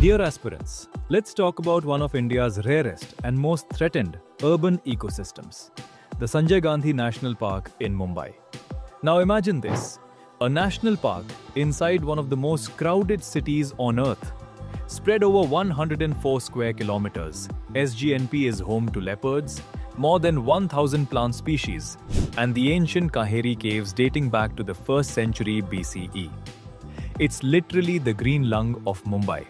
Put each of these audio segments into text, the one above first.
Dear aspirants, let's talk about one of India's rarest and most threatened urban ecosystems, the Sanjay Gandhi National Park in Mumbai. Now imagine this, a national park inside one of the most crowded cities on earth. Spread over 104 square kilometers, SGNP is home to leopards, more than 1000 plant species, and the ancient Kanheri caves dating back to the 1st century BCE. It's literally the green lung of Mumbai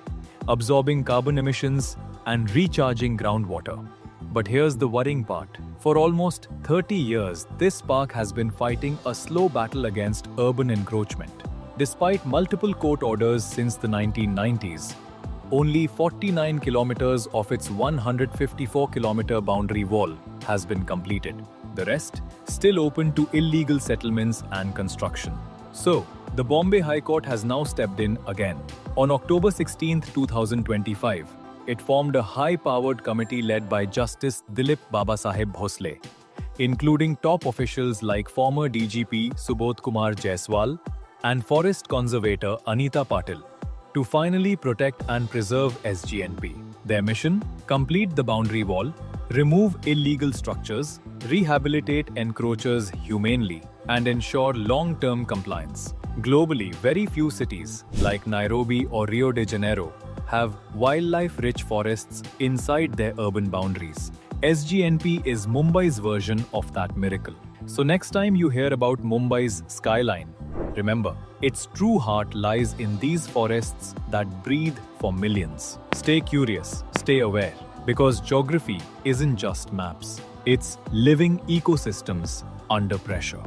absorbing carbon emissions and recharging groundwater. But here's the worrying part. For almost 30 years, this park has been fighting a slow battle against urban encroachment. Despite multiple court orders since the 1990s, only 49 kilometers of its 154 kilometer boundary wall has been completed. The rest still open to illegal settlements and construction. So, the Bombay High Court has now stepped in again. On October 16, 2025, it formed a high-powered committee led by Justice Dilip Babasaheb Bhosle, including top officials like former DGP Subodh Kumar Jaiswal and forest conservator Anita Patil, to finally protect and preserve SGNP. Their mission? Complete the boundary wall, remove illegal structures, rehabilitate encroachers humanely, and ensure long-term compliance. Globally, very few cities, like Nairobi or Rio de Janeiro, have wildlife-rich forests inside their urban boundaries. SGNP is Mumbai's version of that miracle. So next time you hear about Mumbai's skyline, remember, its true heart lies in these forests that breathe for millions. Stay curious, stay aware, because geography isn't just maps. It's living ecosystems under pressure.